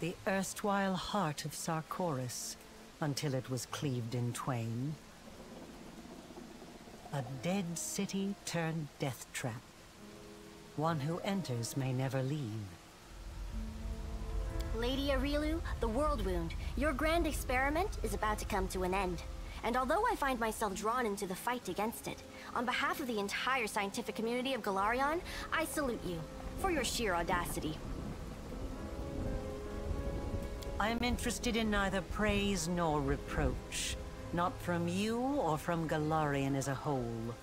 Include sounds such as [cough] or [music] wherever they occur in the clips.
the erstwhile heart of Sarkoris, until it was cleaved in twain. A dead city turned death trap. One who enters may never leave. Lady Areelu, the World Wound, your grand experiment is about to come to an end. And although I find myself drawn into the fight against it, on behalf of the entire scientific community of Golarion, I salute you for your sheer audacity. I am interested in neither praise nor reproach. Not from you or from Golarion as a whole.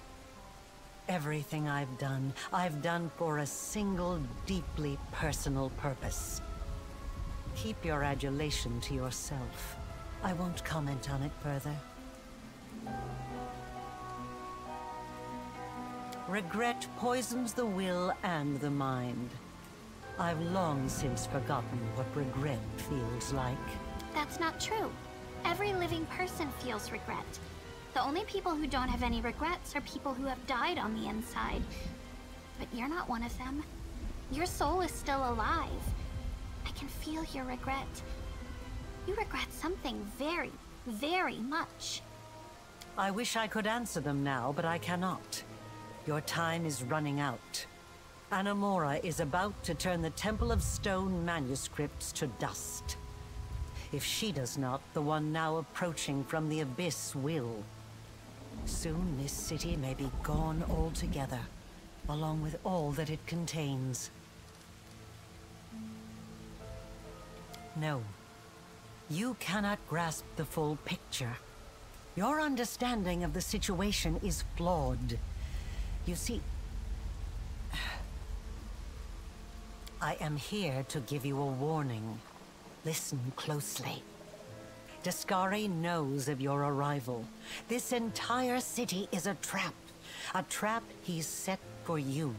Everything I've done, I've done for a single, deeply personal purpose. Keep your adulation to yourself. I won't comment on it further. Regret poisons the will and the mind. I've long since forgotten what regret feels like. That's not true. Every living person feels regret. The only people who don't have any regrets are people who have died on the inside. But you're not one of them. Your soul is still alive. I can feel your regret. You regret something very, very much. I wish I could answer them now, but I cannot. Your time is running out. Anamora is about to turn the Temple of Stone manuscripts to dust. If she does not, the one now approaching from the Abyss will. Soon this city may be gone altogether, along with all that it contains. No. You cannot grasp the full picture. Your understanding of the situation is flawed. You see... I am here to give you a warning. Listen closely. Deskari knows of your arrival. This entire city is a trap. A trap he's set for you.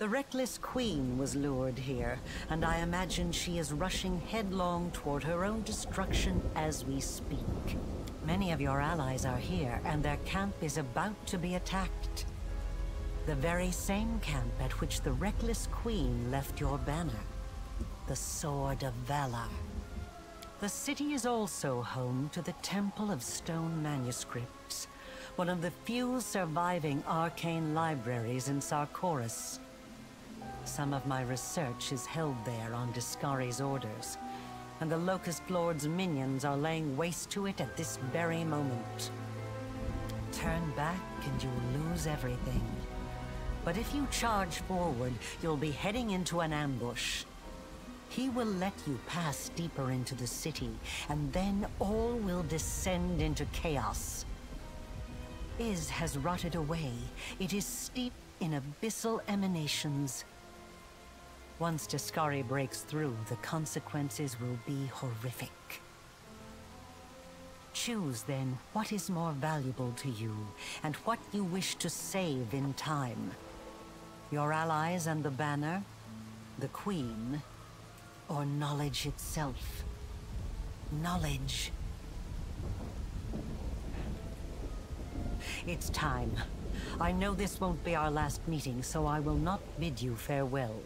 The Reckless Queen was lured here, and I imagine she is rushing headlong toward her own destruction as we speak. Many of your allies are here, and their camp is about to be attacked. The very same camp at which the Reckless Queen left your banner. The Sword of Valor. The city is also home to the Temple of Stone Manuscripts, one of the few surviving arcane libraries in Sarkoris. Some of my research is held there on Deskari's orders, and the Locust Lord's minions are laying waste to it at this very moment. Turn back and you will lose everything. But if you charge forward, you'll be heading into an ambush. He will let you pass deeper into the city, and then all will descend into chaos. Iz has rotted away. It is steeped in abyssal emanations. Once Deskari breaks through, the consequences will be horrific. Choose then what is more valuable to you, and what you wish to save in time. Your allies and the banner, the Queen, or knowledge itself. Knowledge. It's time. I know this won't be our last meeting, so I will not bid you farewell.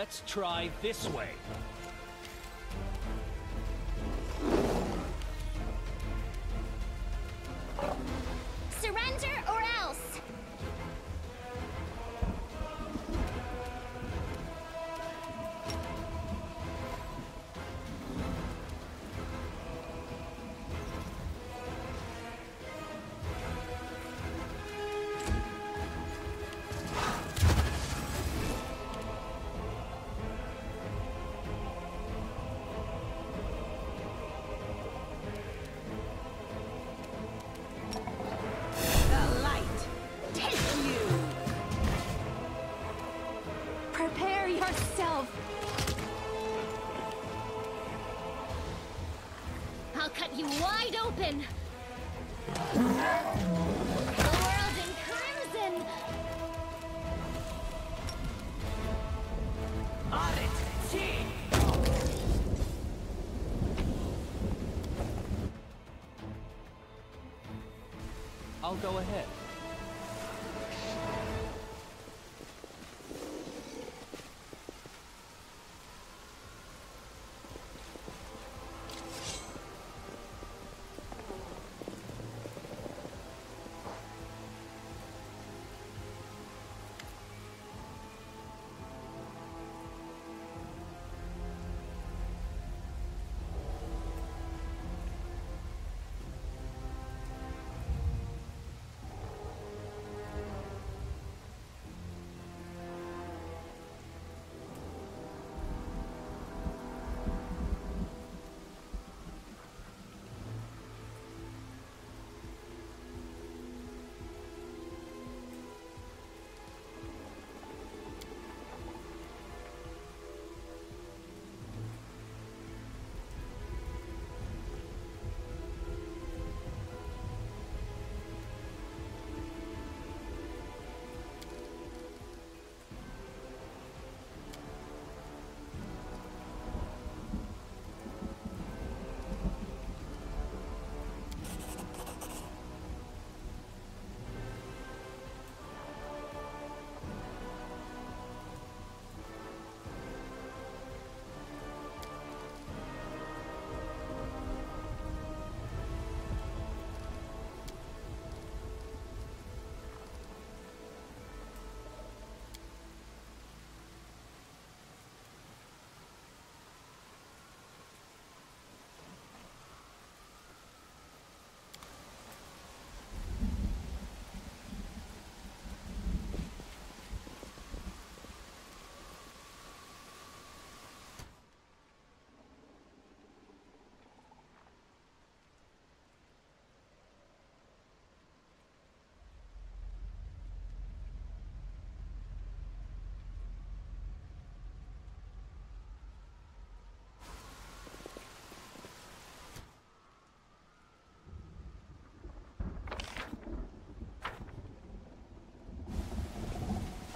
Let's try this way. Go ahead.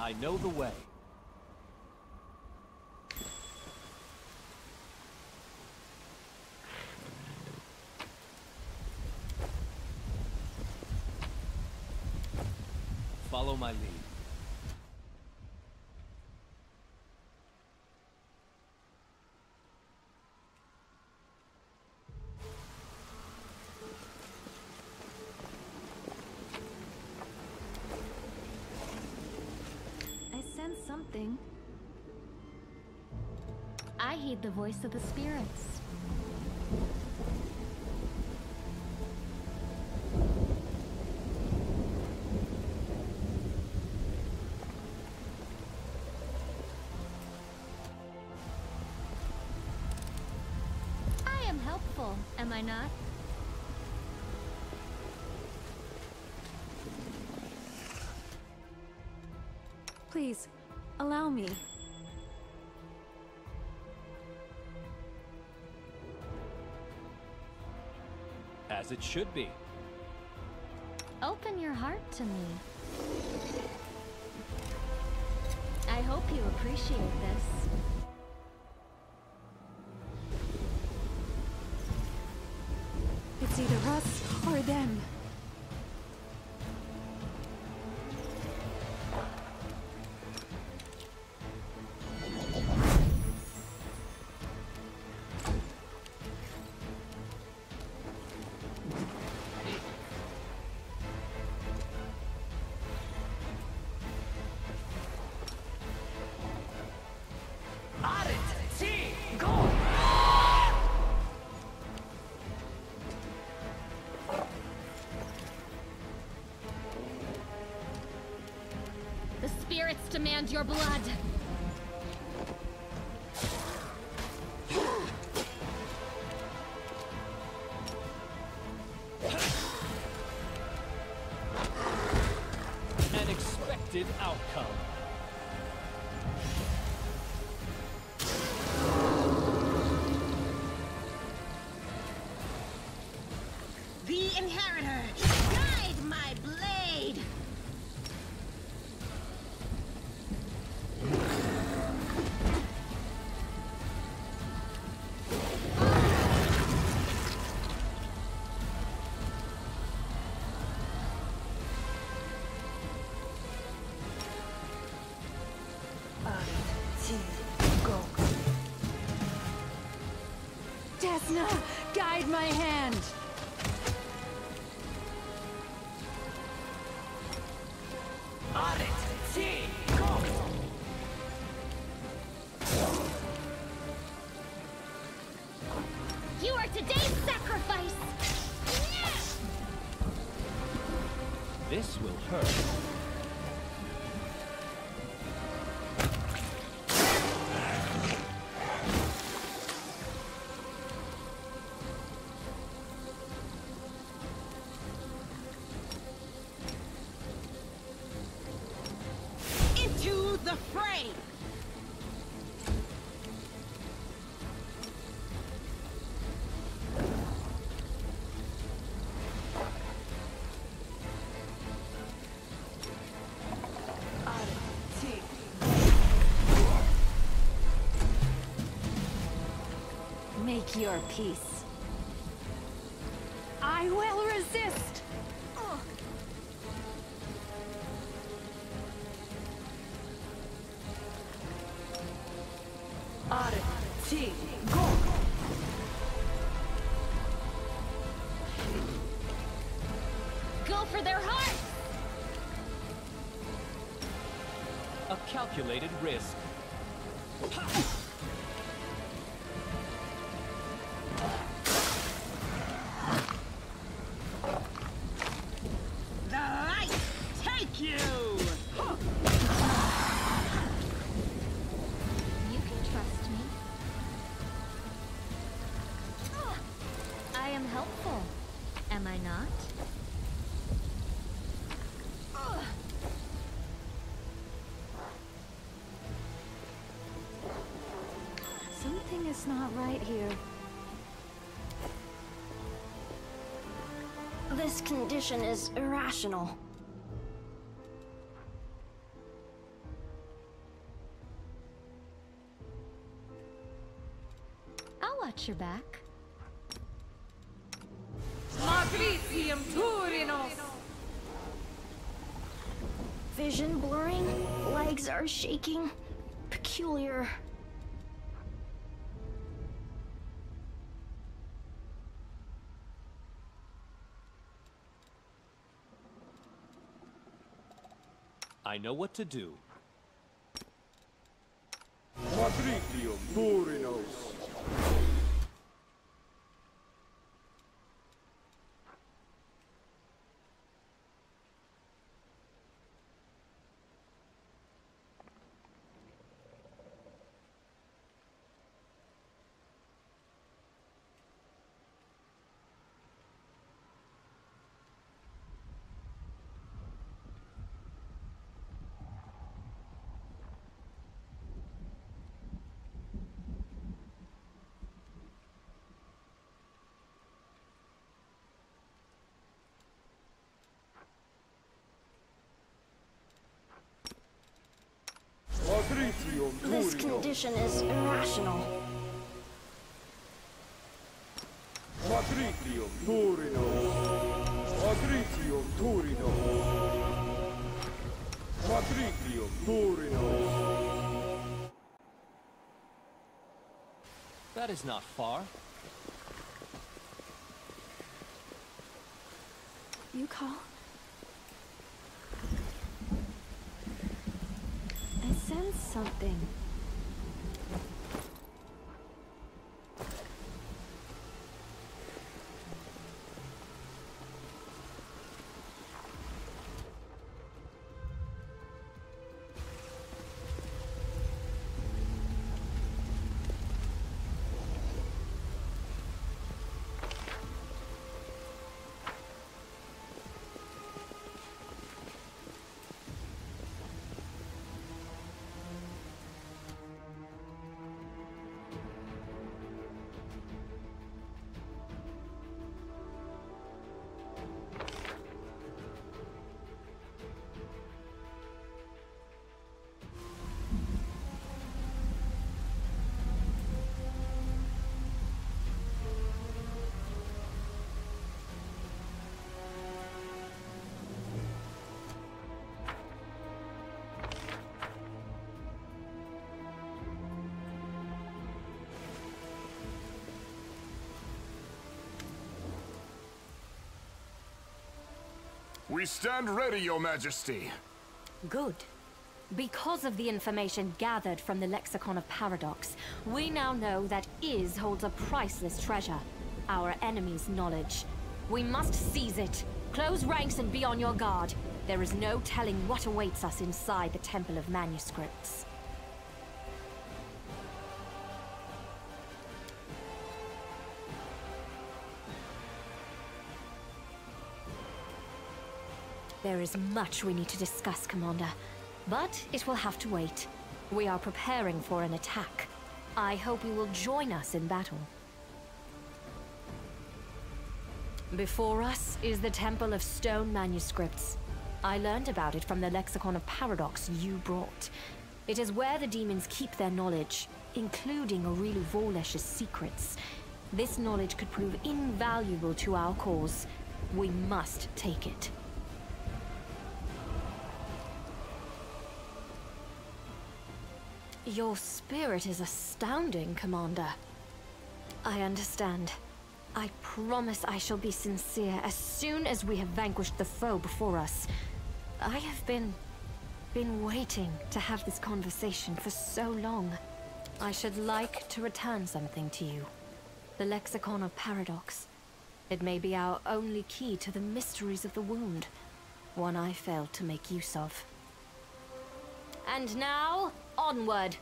I know the way. Follow my lead. I sense something. I heed the voice of the spirits. I am helpful, am I not? Please, allow me. As it should be. Open your heart to me. I hope you appreciate this. It's either us or them. Demand your blood. An expected outcome. My hand! Your peace. I will resist! Arit, T, go! Go for their hearts! A calculated risk. Not right here. This condition is irrational. I'll watch your back. Matricium Turinos! Vision blurring, legs are shaking. Peculiar. I know what to do. Matricium This condition is irrational. Matricium Turinos. Matricium Turinos. Matricium Turinos. That is not far. You call? I sense something. We stand ready, your majesty. Good. Because of the information gathered from the Lexicon of Paradox, we now know that Iz holds a priceless treasure. Our enemy's knowledge. We must seize it. Close ranks and be on your guard. There is no telling what awaits us inside the Temple of Manuscripts. There is much we need to discuss, Commander. But it will have to wait. We are preparing for an attack. I hope you will join us in battle. Before us is the Temple of Stone Manuscripts. I learned about it from the Lexicon of Paradox you brought. It is where the demons keep their knowledge, including Areelu Vorlesh's secrets. This knowledge could prove invaluable to our cause. We must take it. Your spirit is astounding, Commander. I understand. I promise I shall be sincere as soon as we have vanquished the foe before us. I have been... been waiting to have this conversation for so long. I should like to return something to you. The Lexicon of Paradox. It may be our only key to the mysteries of the wound. One I failed to make use of. And now, onward!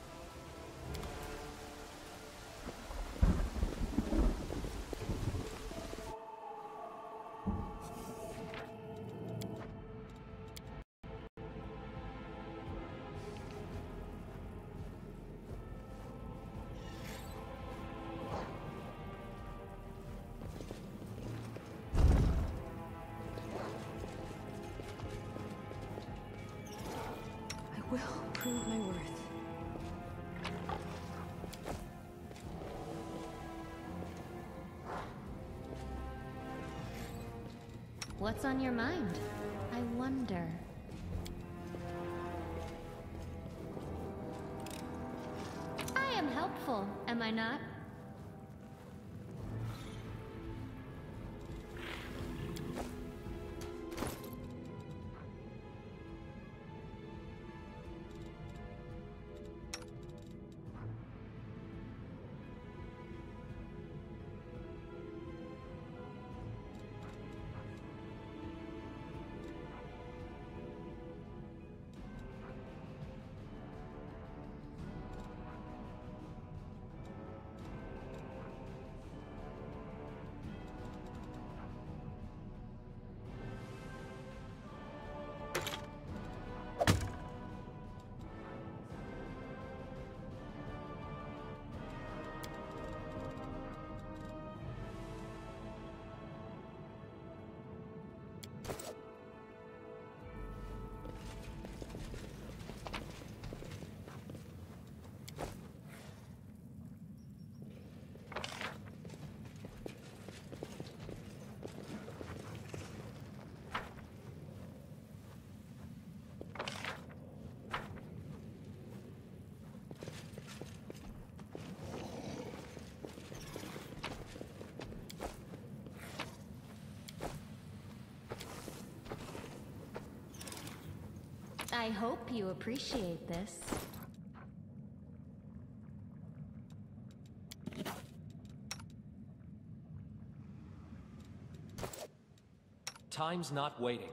What's on your mind? I wonder. I am helpful, am I not? I hope you appreciate this. Time's not waiting.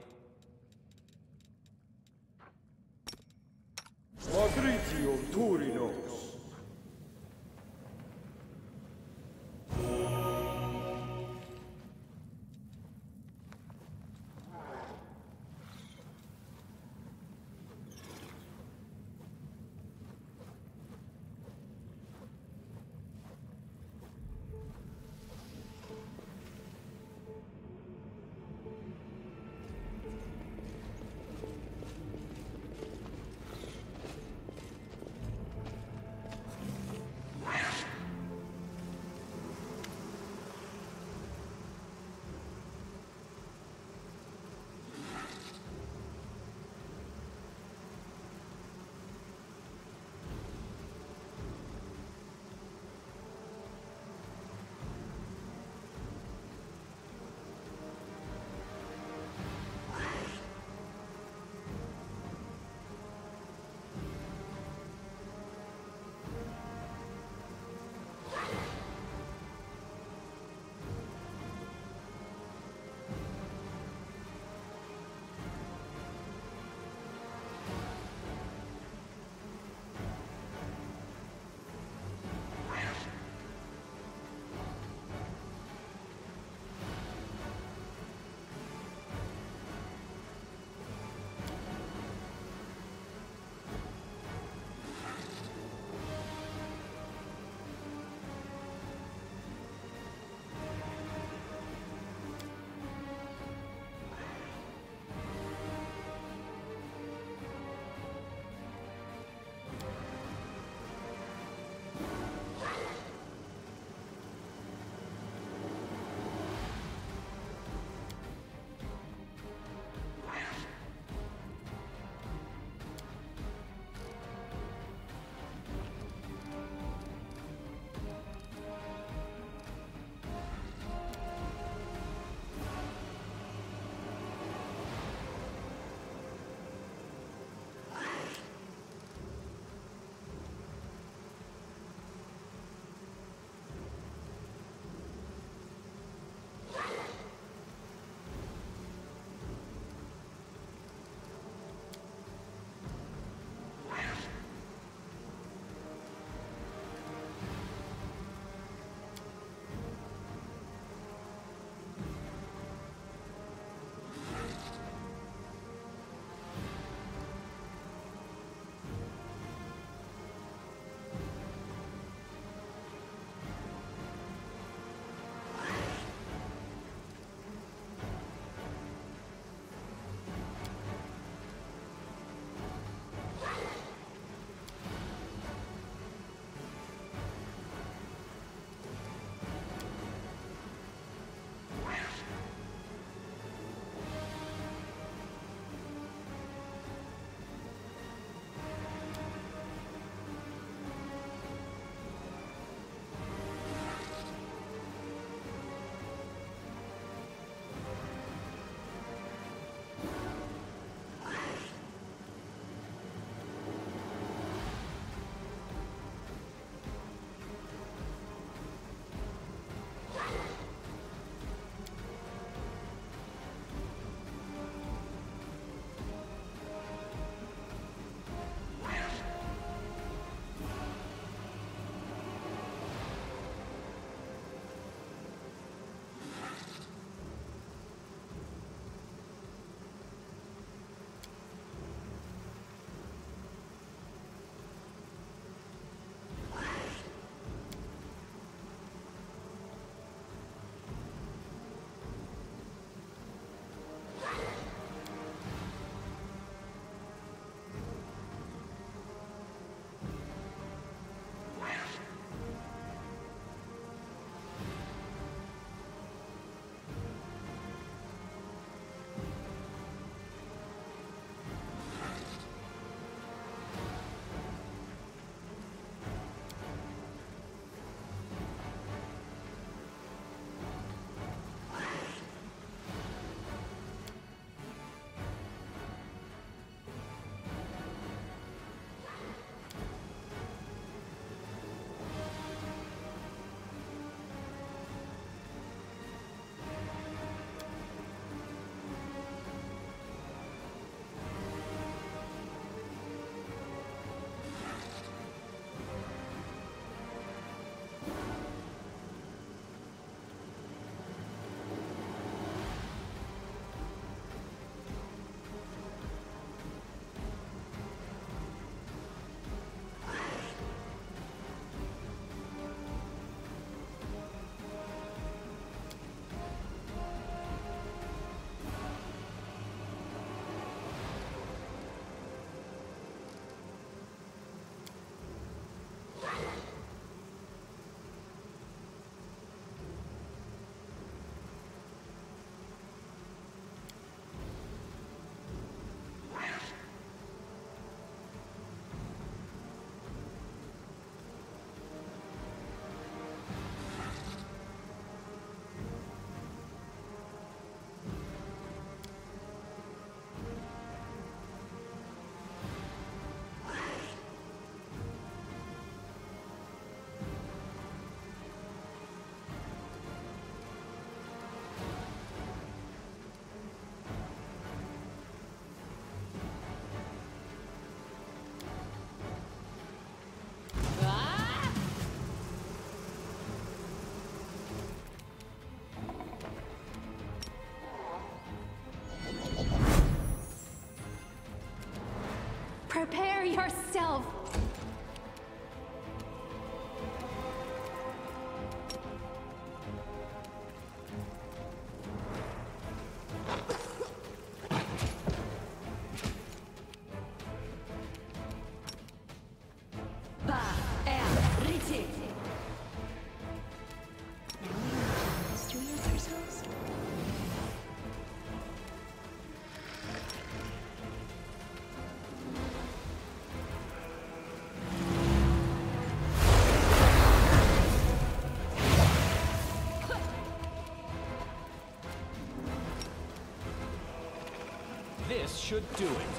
should do it.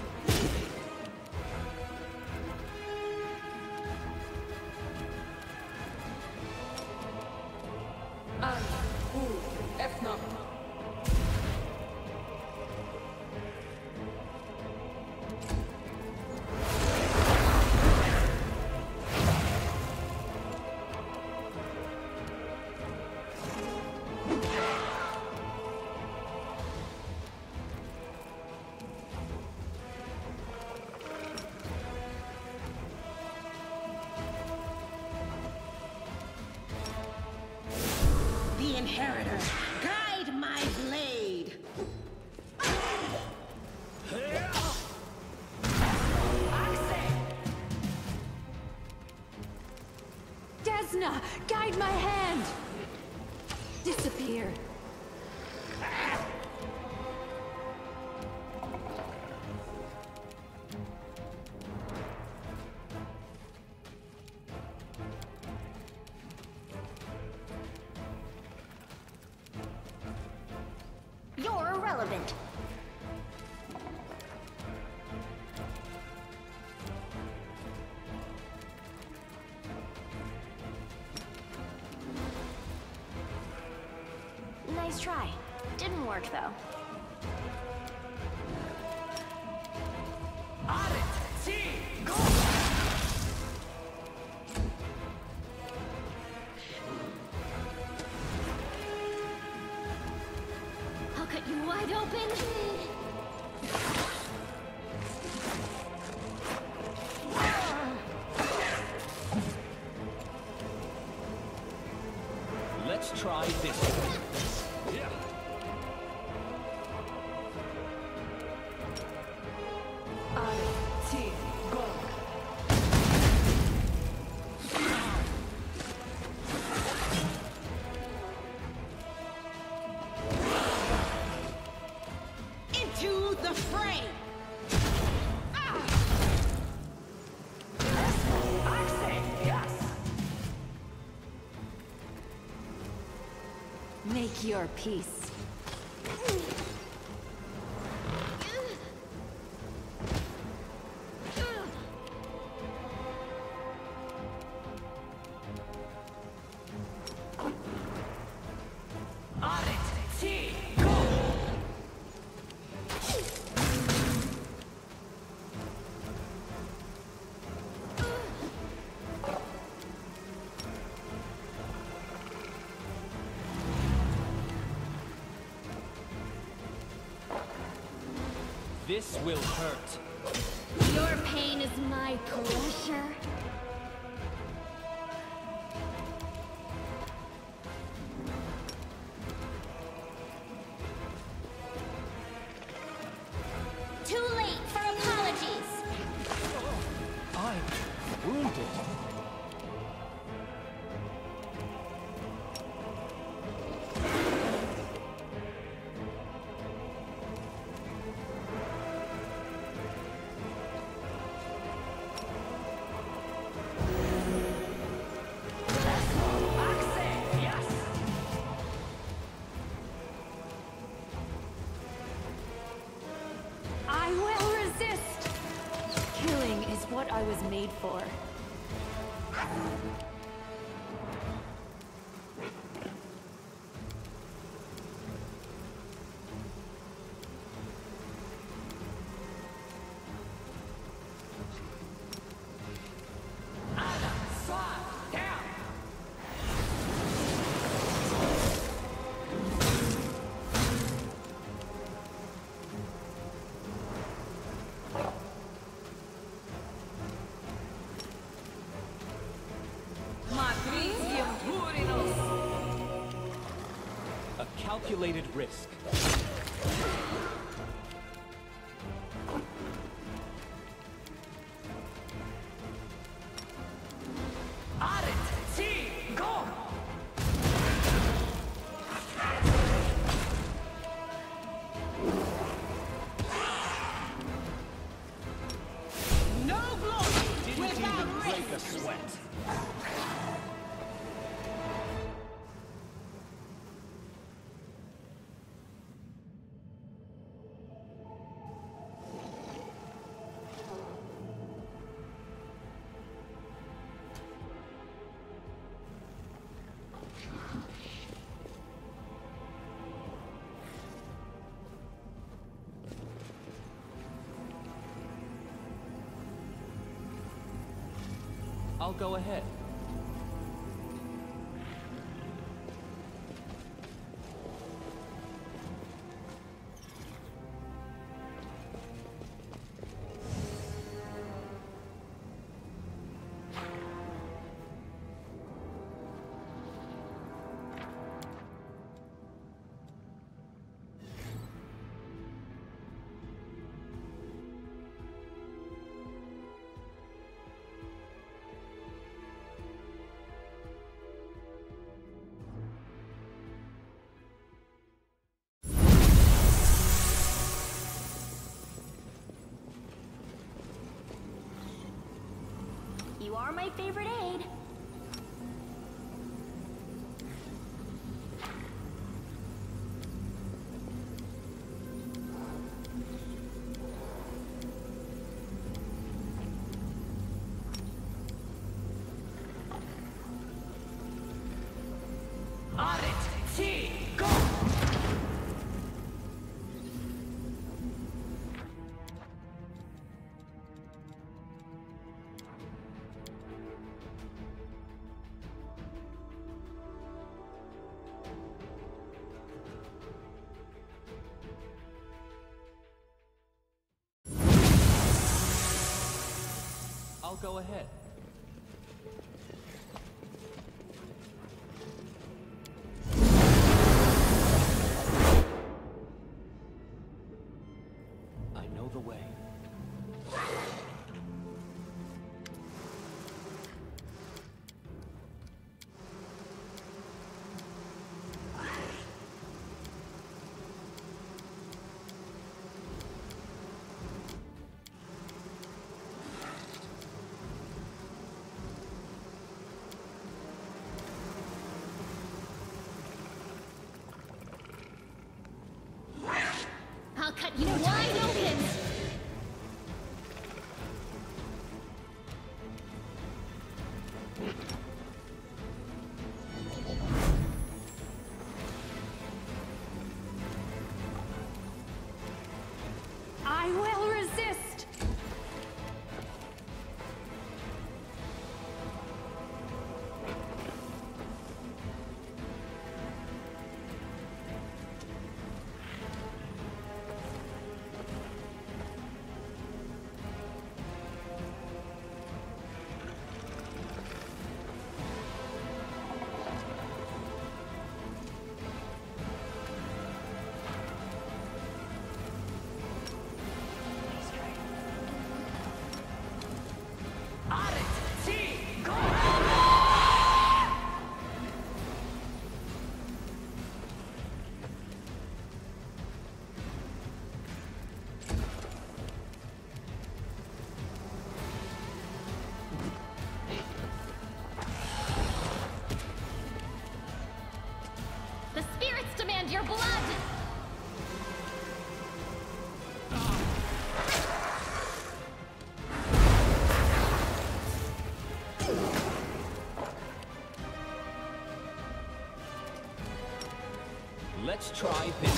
Nice try. Didn't work, though. Secure peace. This will hurt. Your pain is my pleasure. calculated risk. I'll go ahead. Favorite go ahead. Let's try this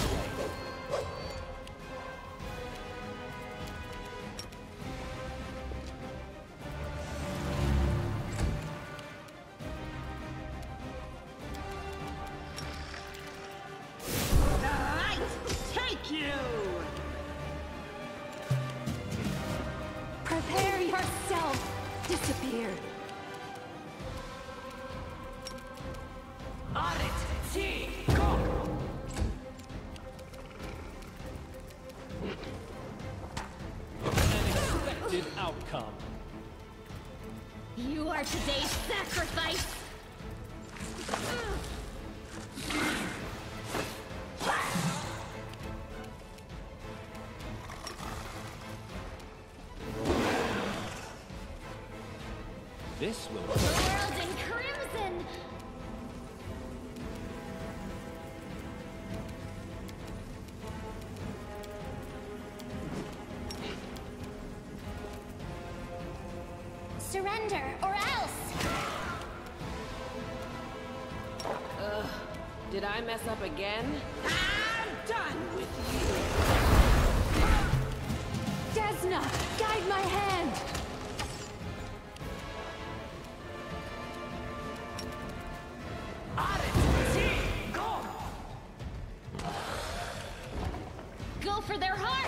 Surrender, or else! Ugh. Did I mess up again? I'm done with you! Desna, guide my hand! Go for their heart!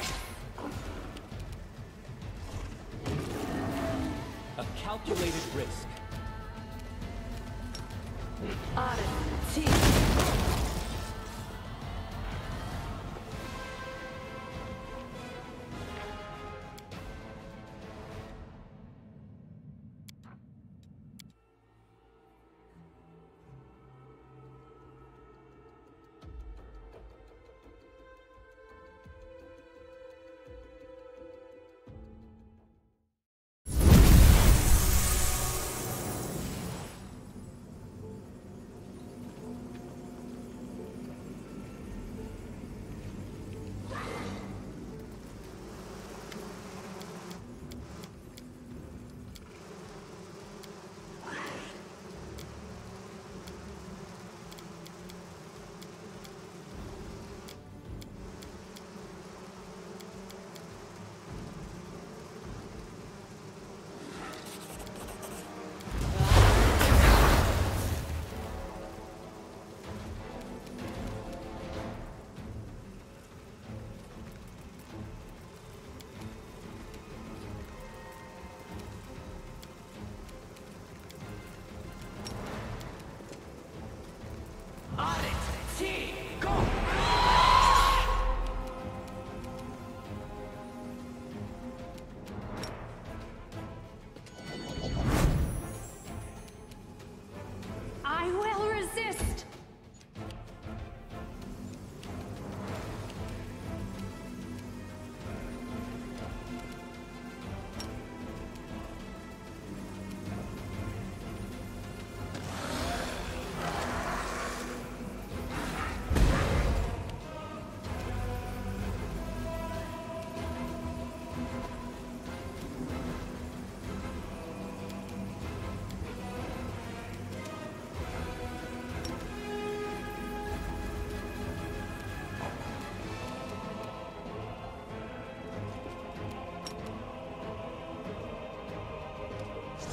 Calculated risk. I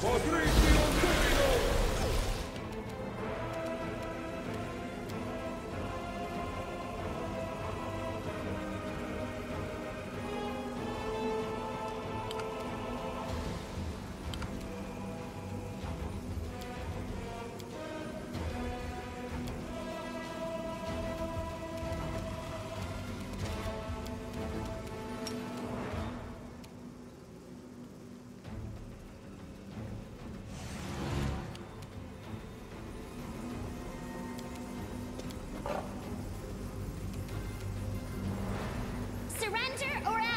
Patrizio Turino! Surrender or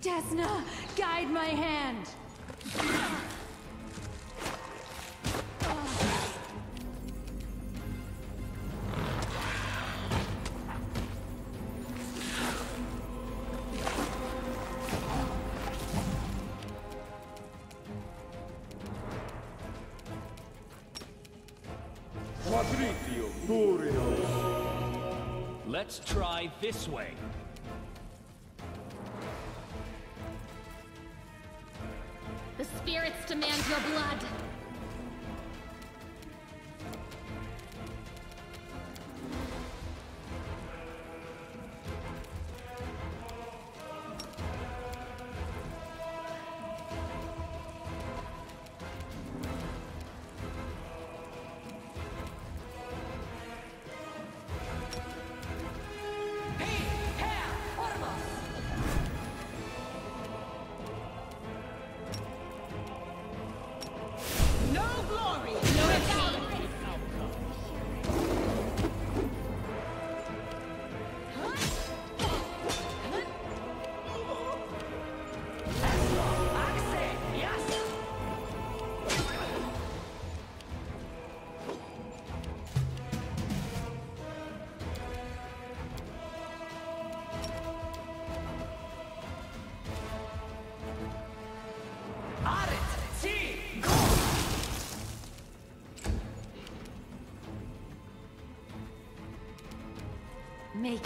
Desna, guide my hand! Patritio Durios. Let's try this way. Your blood.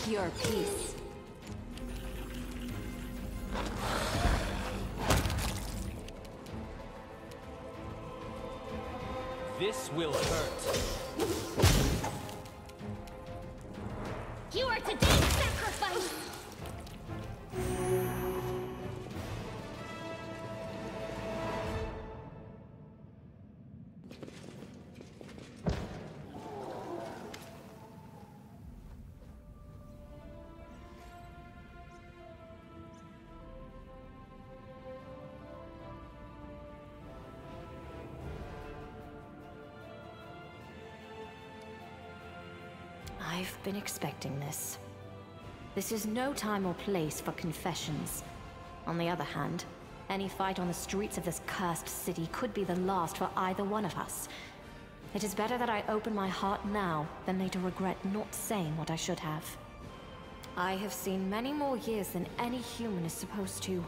Your peace. This will hurt. I've been expecting this. This is no time or place for confessions. On the other hand, any fight on the streets of this cursed city could be the last for either one of us. It is better that I open my heart now than later regret not saying what I should have. I have seen many more years than any human is supposed to.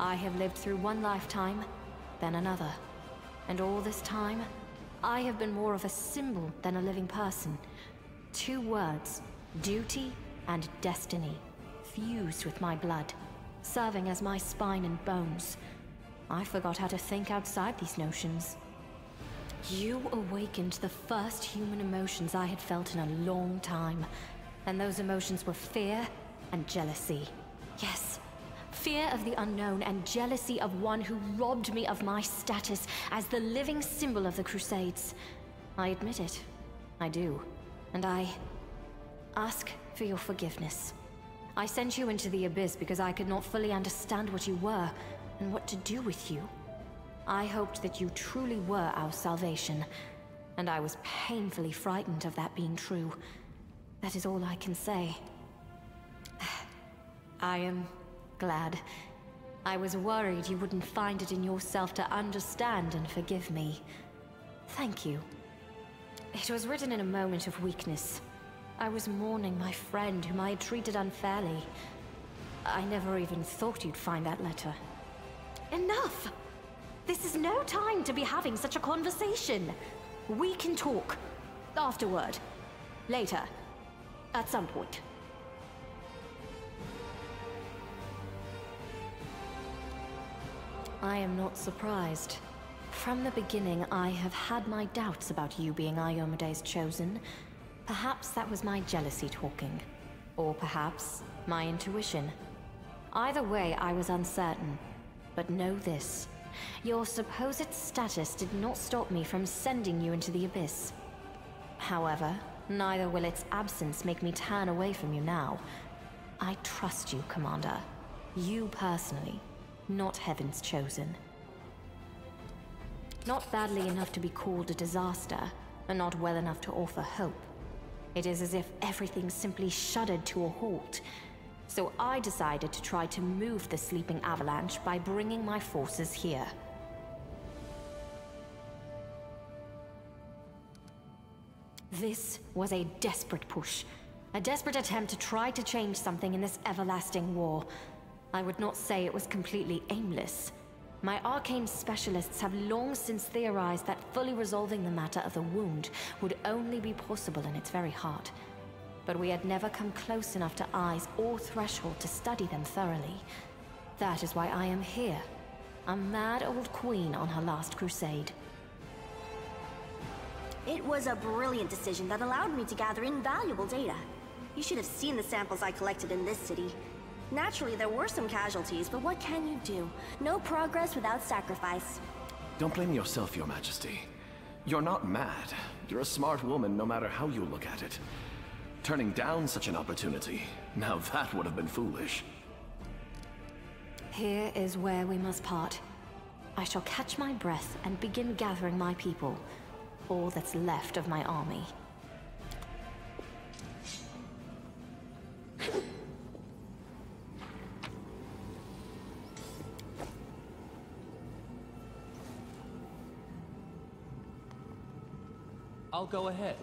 I have lived through one lifetime, then another. And all this time, I have been more of a symbol than a living person. Two words, duty and destiny, fused with my blood, serving as my spine and bones. I forgot how to think outside these notions. You awakened the first human emotions I had felt in a long time, and those emotions were fear and jealousy. Yes, fear of the unknown and jealousy of one who robbed me of my status as the living symbol of the Crusades. I admit it. I do. And I ask for your forgiveness. I sent you into the Abyss because I could not fully understand what you were and what to do with you. I hoped that you truly were our salvation, and I was painfully frightened of that being true. That is all I can say. [sighs] I am glad. I was worried you wouldn't find it in yourself to understand and forgive me. Thank you. It was written in a moment of weakness. I was mourning my friend whom I had treated unfairly. I never even thought you'd find that letter. Enough! This is no time to be having such a conversation. We can talk. Afterward. Later. At some point. I am not surprised. From the beginning, I have had my doubts about you being Iomedae's chosen. Perhaps that was my jealousy talking. Or perhaps my intuition. Either way, I was uncertain. But know this. Your supposed status did not stop me from sending you into the Abyss. However, neither will its absence make me turn away from you now. I trust you, Commander. You personally, not Heaven's chosen. Not badly enough to be called a disaster, and not well enough to offer hope. It is as if everything simply shuddered to a halt. So I decided to try to move the sleeping avalanche by bringing my forces here. This was a desperate push. A desperate attempt to try to change something in this everlasting war. I would not say it was completely aimless. My arcane specialists have long since theorized that fully resolving the matter of the wound would only be possible in its very heart. But we had never come close enough to Iz or threshold to study them thoroughly. That is why I am here. A mad old queen on her last crusade. It was a brilliant decision that allowed me to gather invaluable data. You should have seen the samples I collected in this city. Naturally, there were some casualties, but what can you do? No progress without sacrifice. Don't blame yourself, your majesty. You're not mad. You're a smart woman no matter how you look at it. Turning down such an opportunity, now that would have been foolish. Here is where we must part. I shall catch my breath and begin gathering my people. All that's left of my army. Go ahead.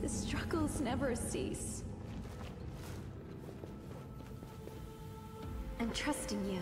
The struggles never cease. I'm trusting you.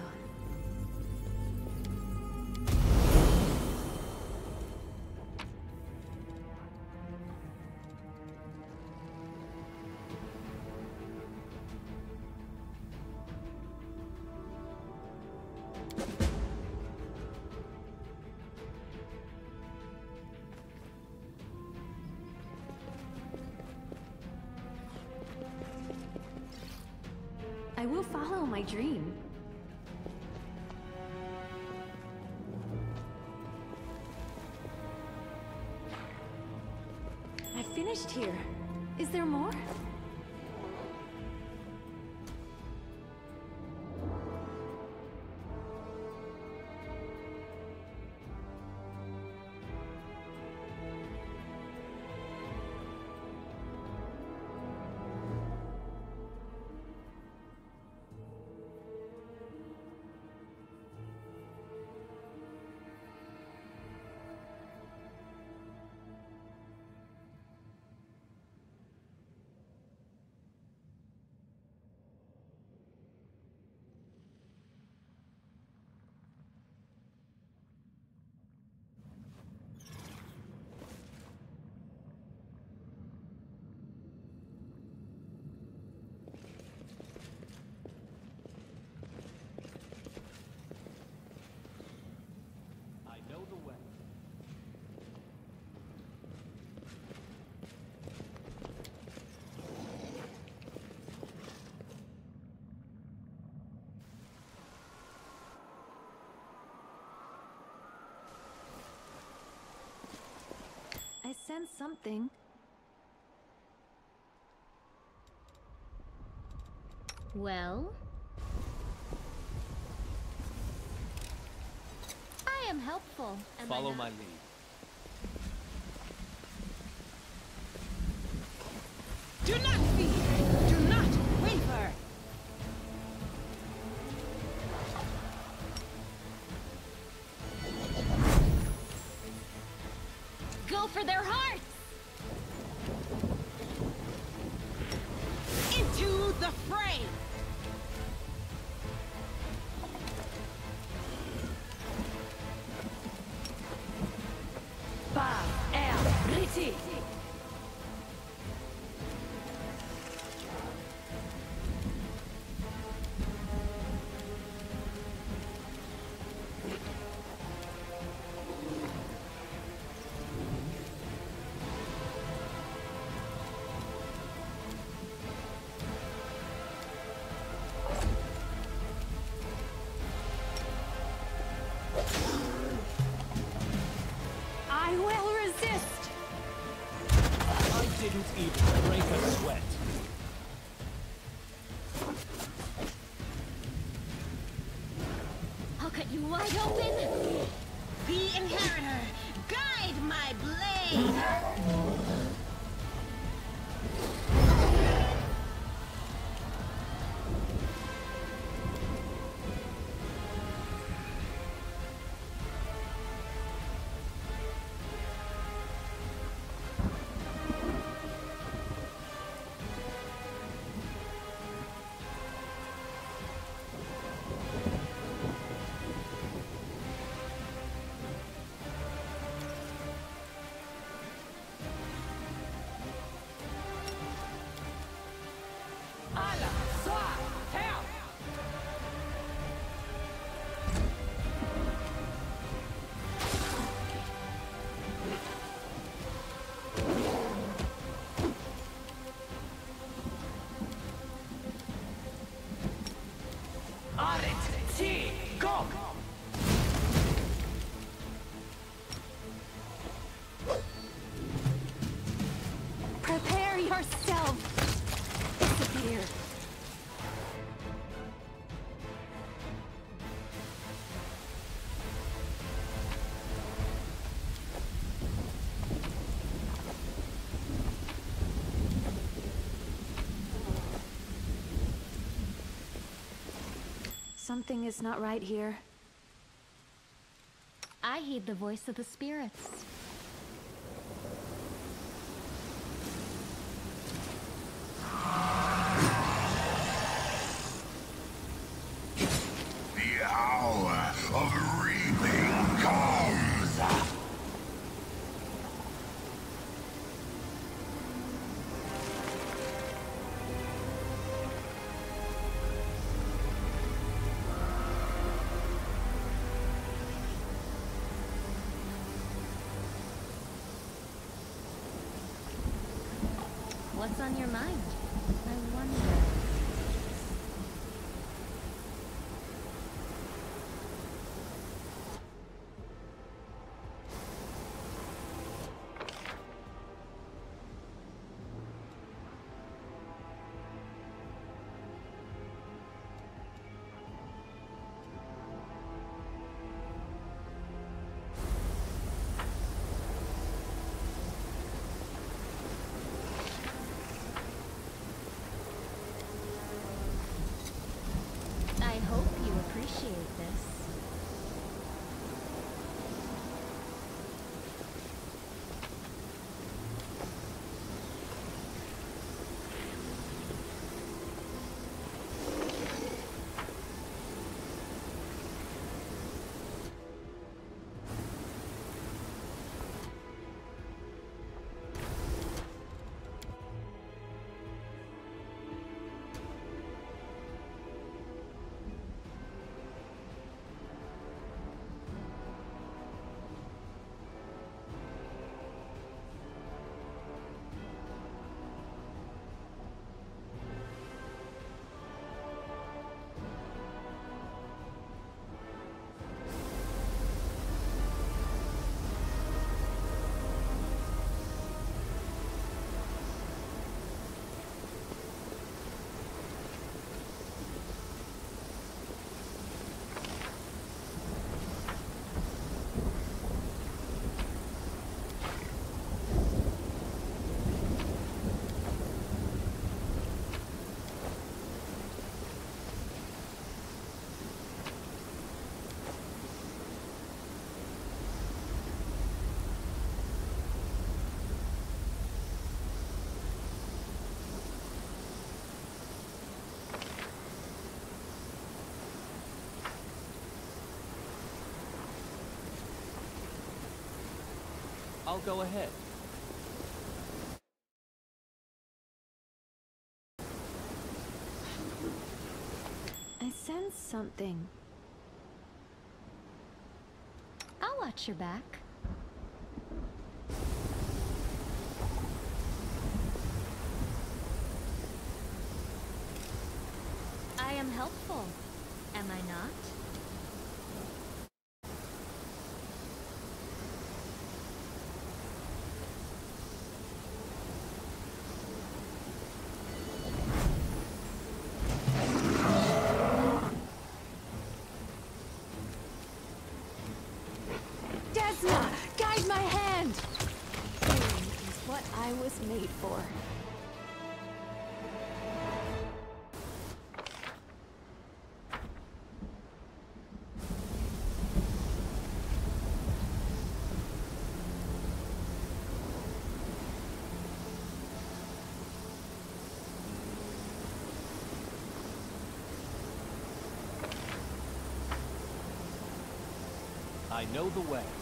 I sense something. Well? I am helpful. am Follow not? my lead. I'll cut Something is not right here. I heed the voice of the spirits. On your mind? I'll go ahead. I sense something. I'll watch your back. I am helpful, am I not? Desna, guide my hand! wind! Healing is what I was made for. I know the way.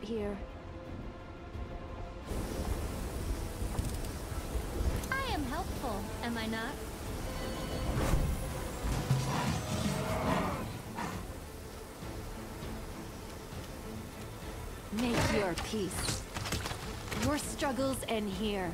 Right here. I am helpful, am I not? Make your peace. Your struggles end here.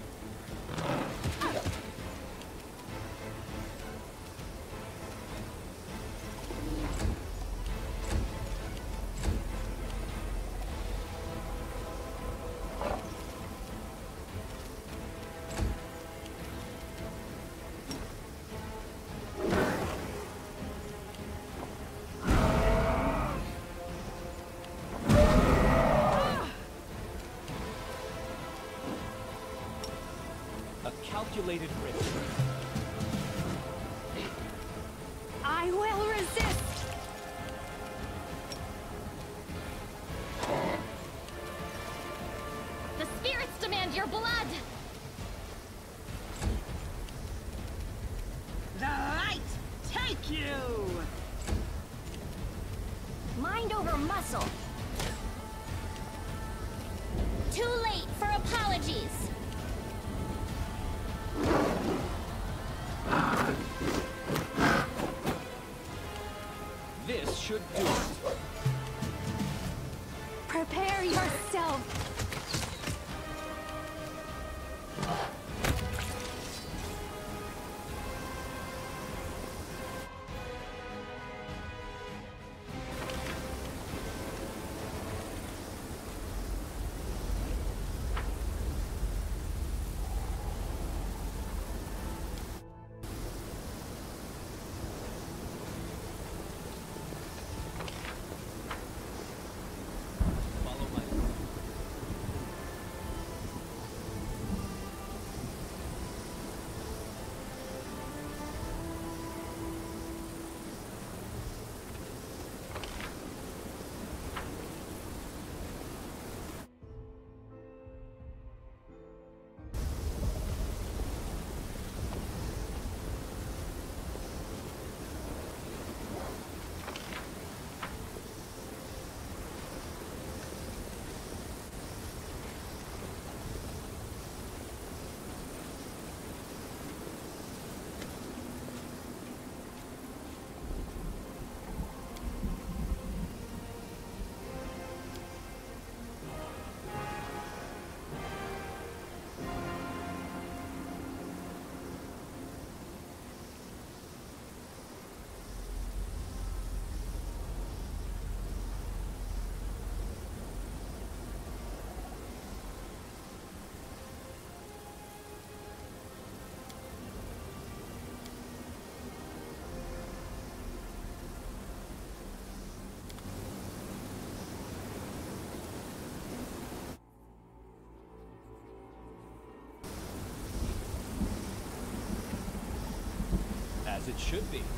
It should be.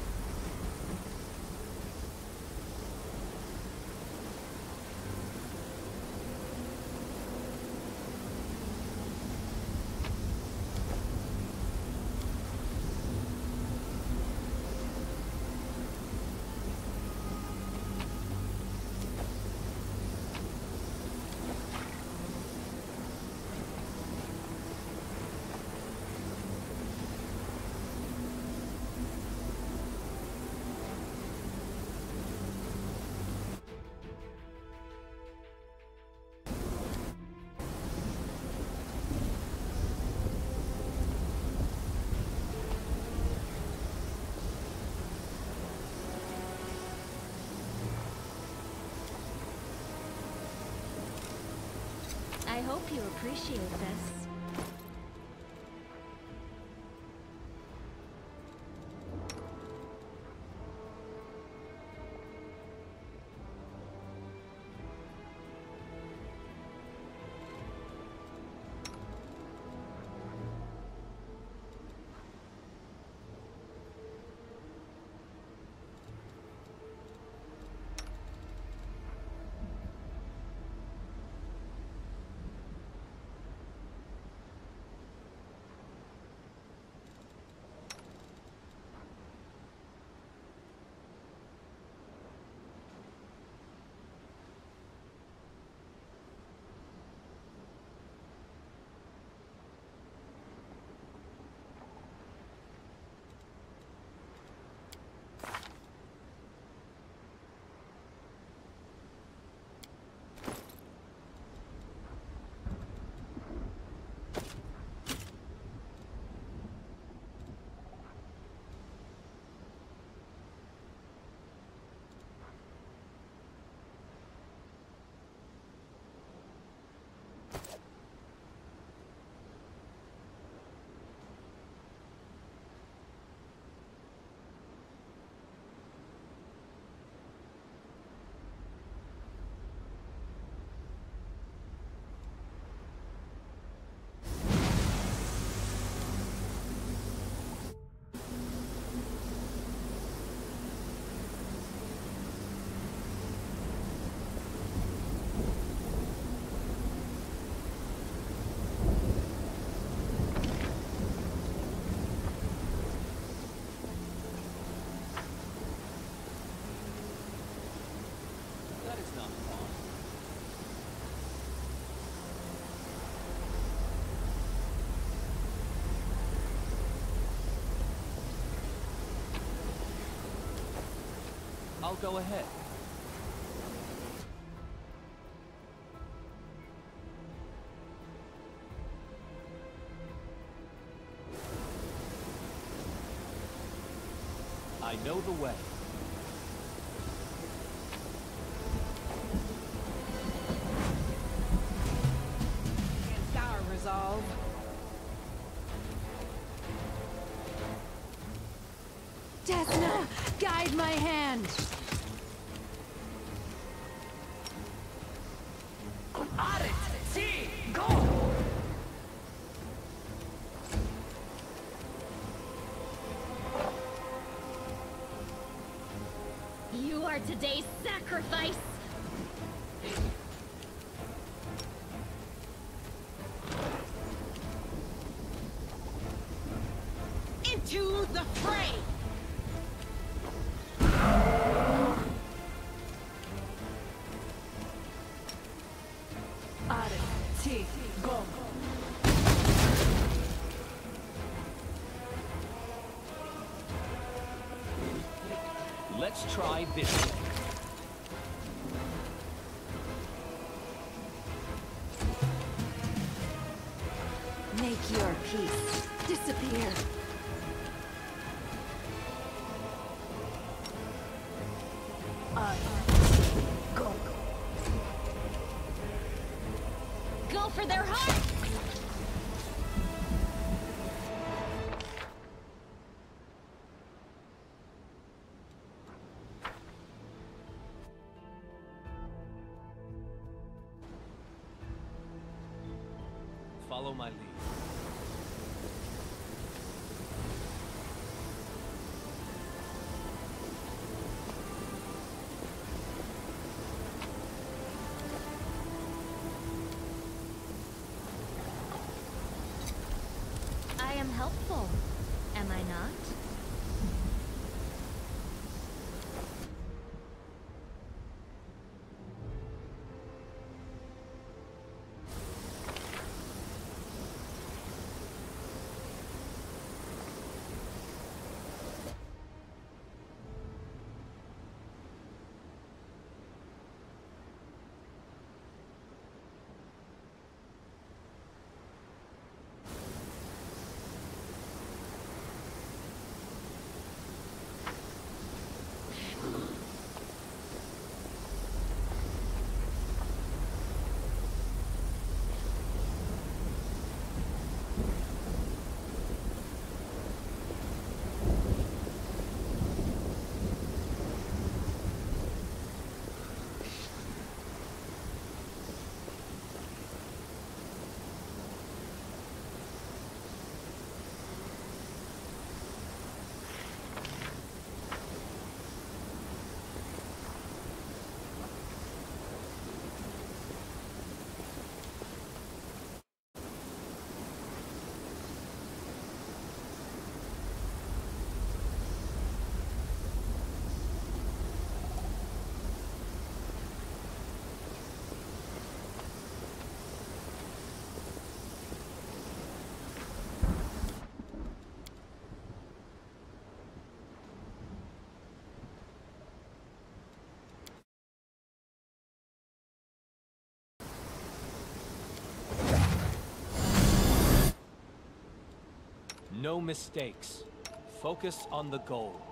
Hope you appreciate. That I'll go ahead. I know the way. Against our resolve. Desna, guide my hand! Try this. Make your peace disappear. Helpful, am I not? No mistakes. Focus on the goal.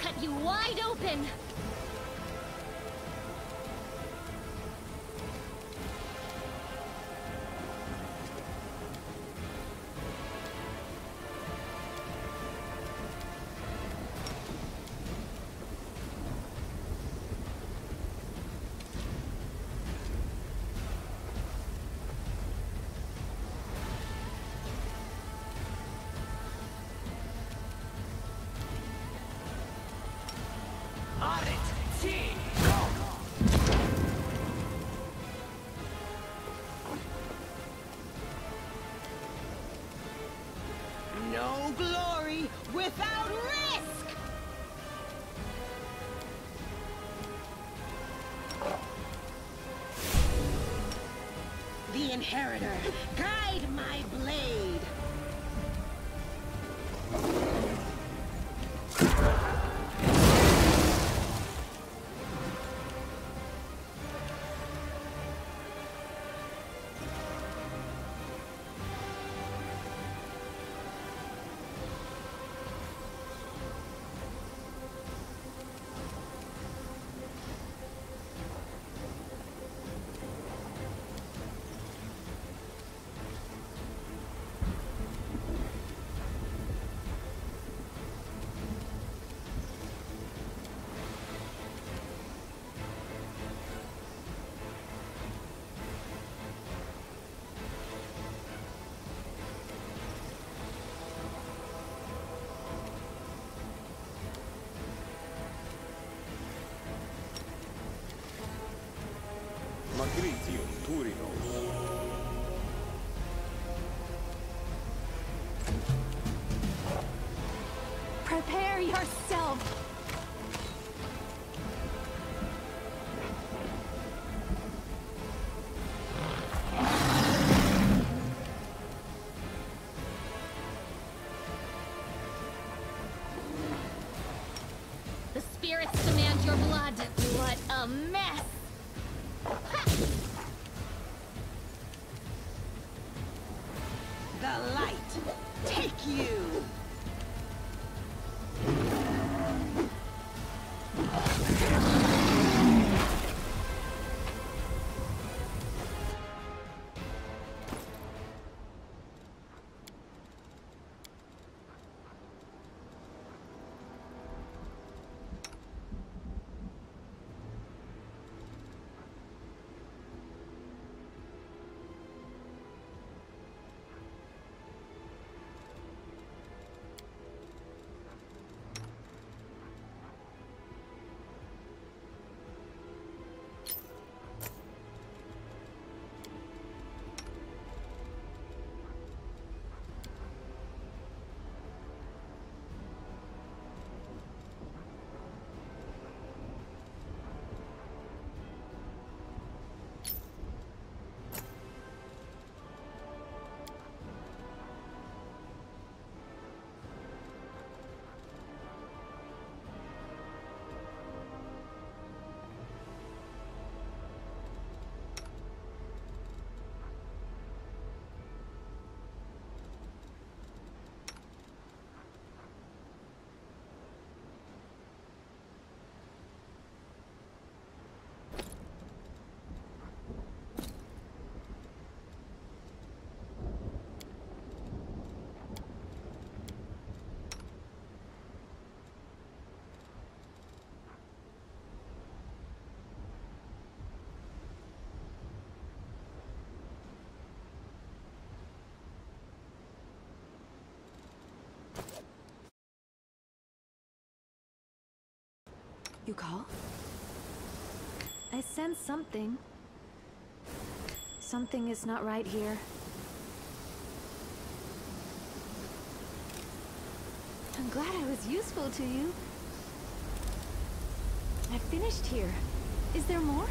Cut you wide open! Inheritor, Magritium Turinos. Prepare yourself! You call? I sense something. Something is not right here. I'm glad I was useful to you. I finished here. Is there more?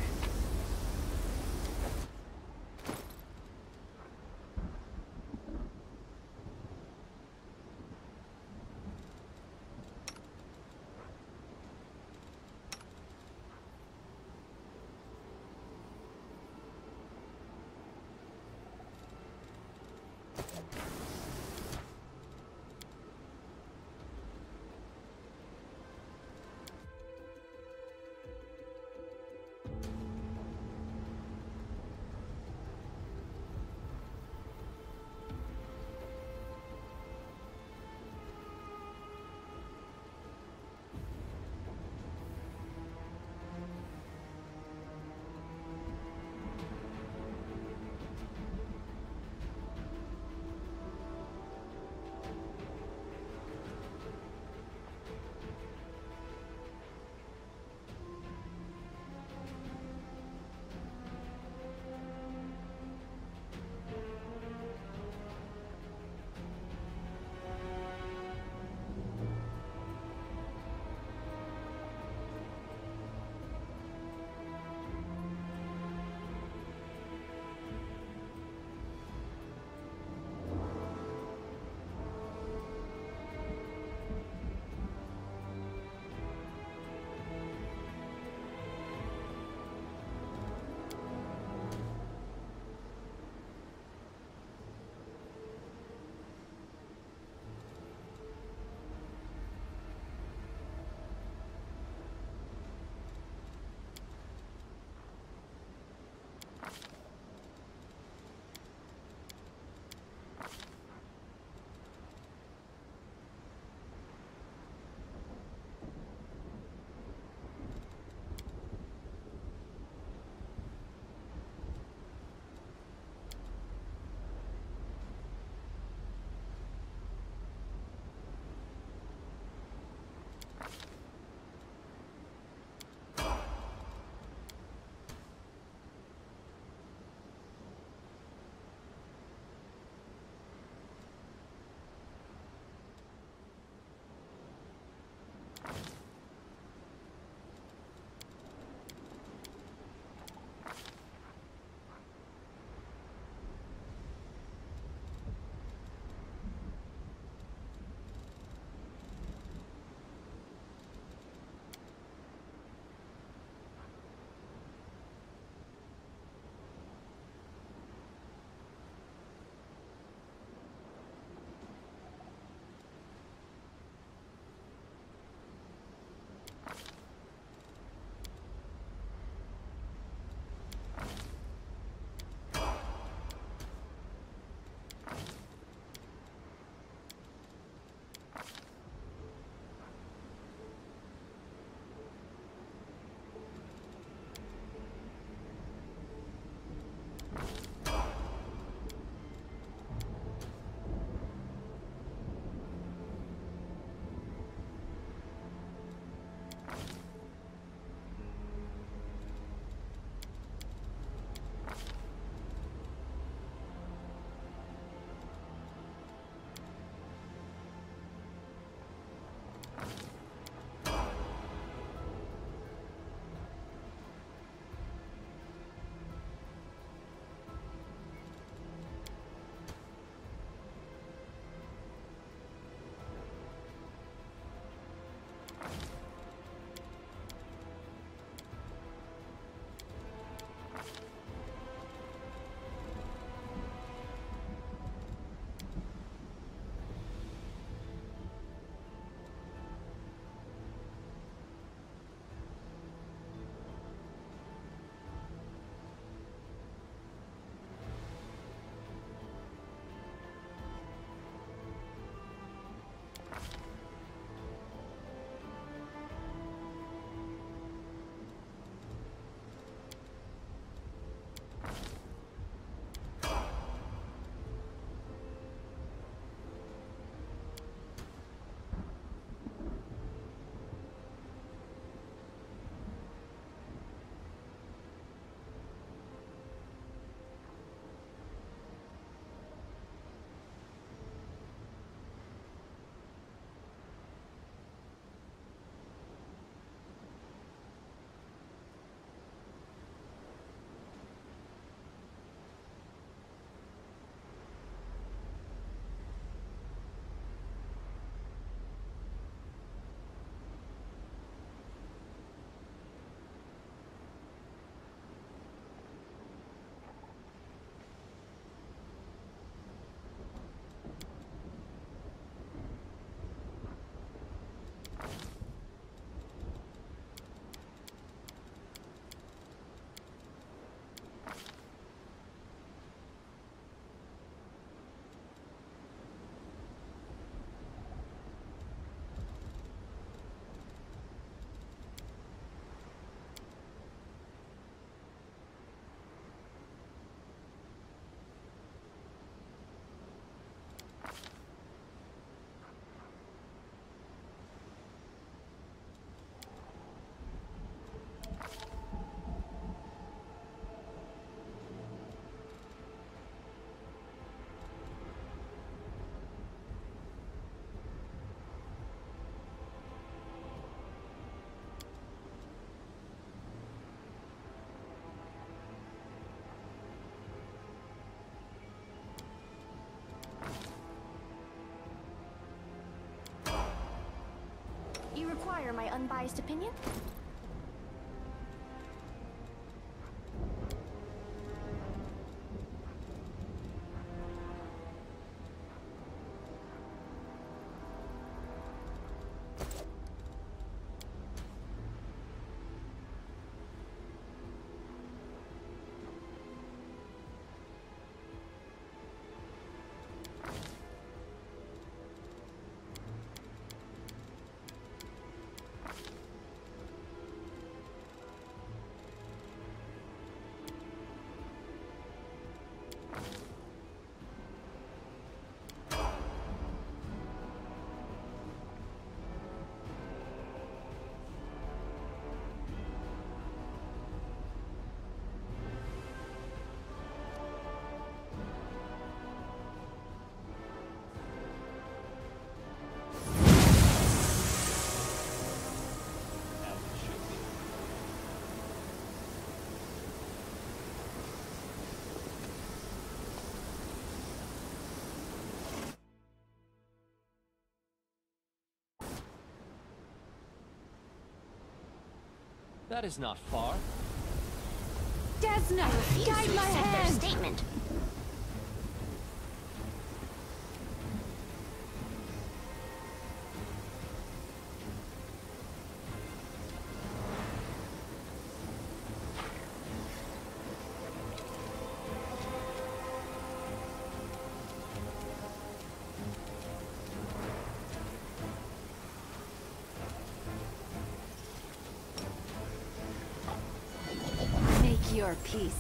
my unbiased opinion? That is not far. Desna, guide my hand! Statement. peace.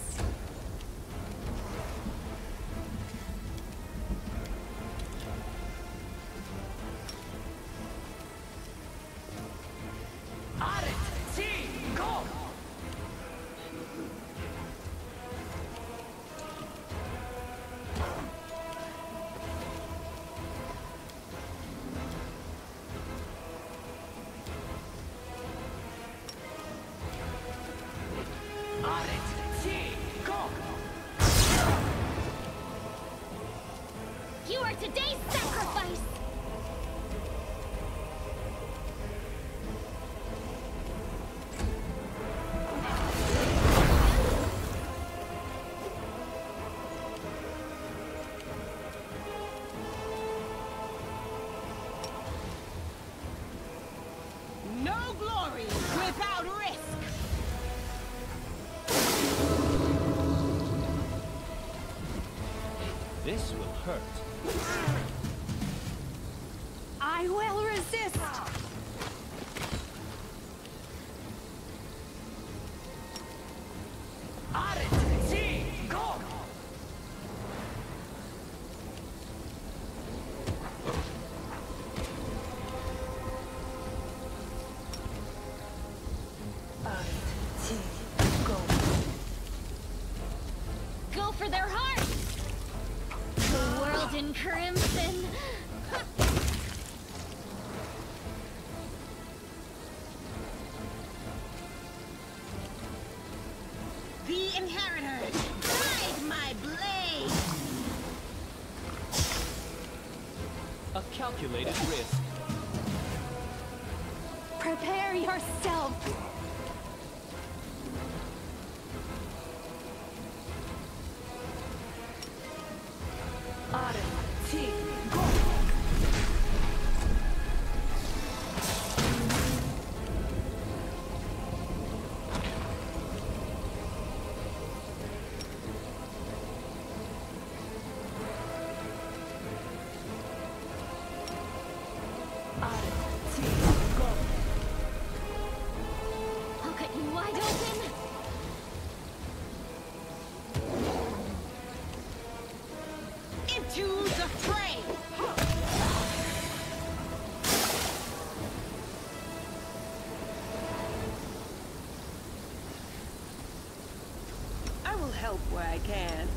calculated risk. Can.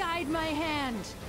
guide my hand.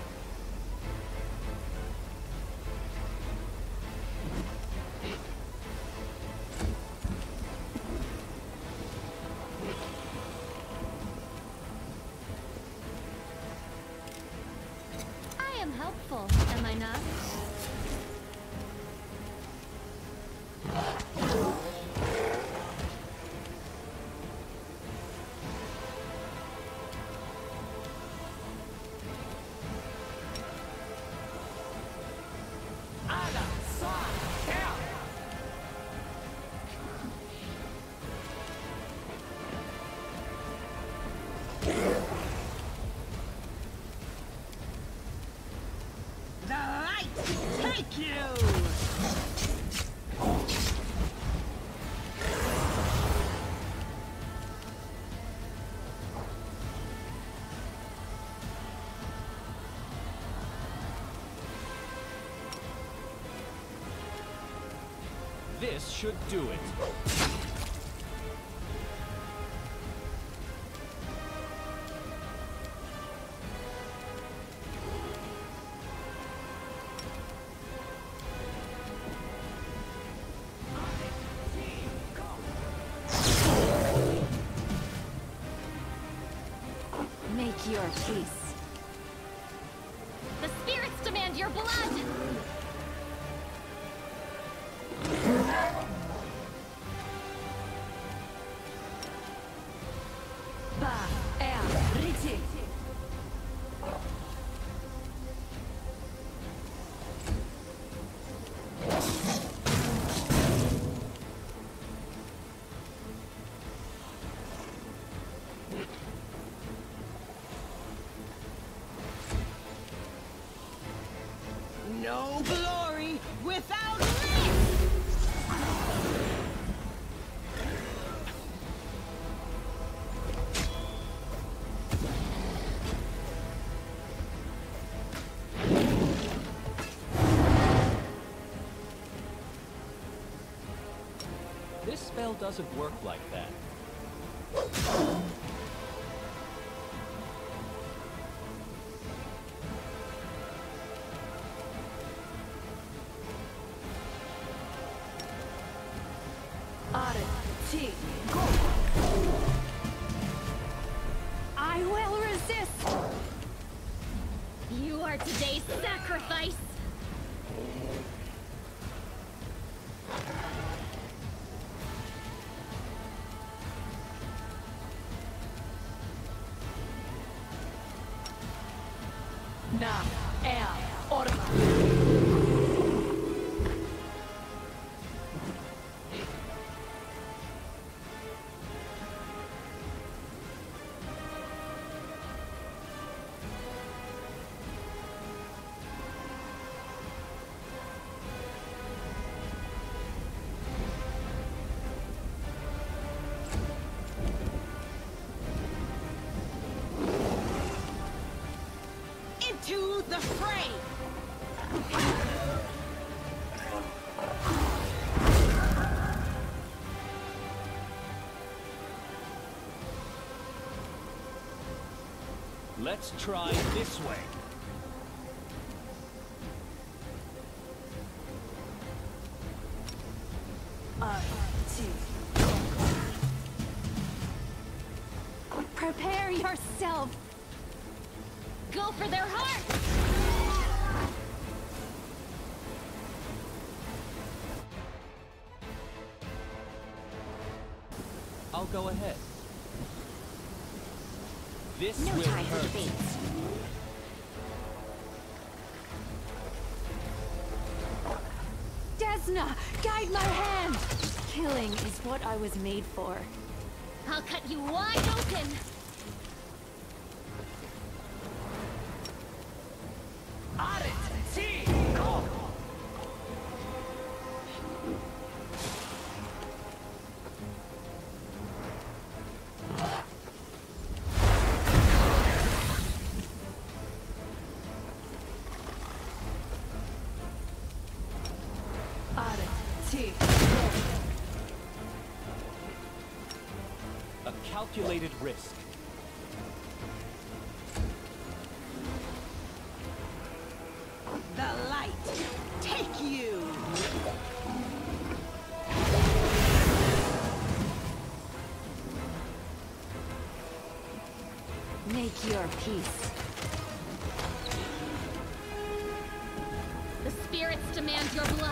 This should do it. Make your peace. No glory without me! This spell doesn't work like that. Let's try this way. My hand! Killing is what I was made for. I'll cut you wide open! calculated risk. The light take you! Make your peace. The spirits demand your blood.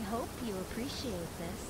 I hope you appreciate this.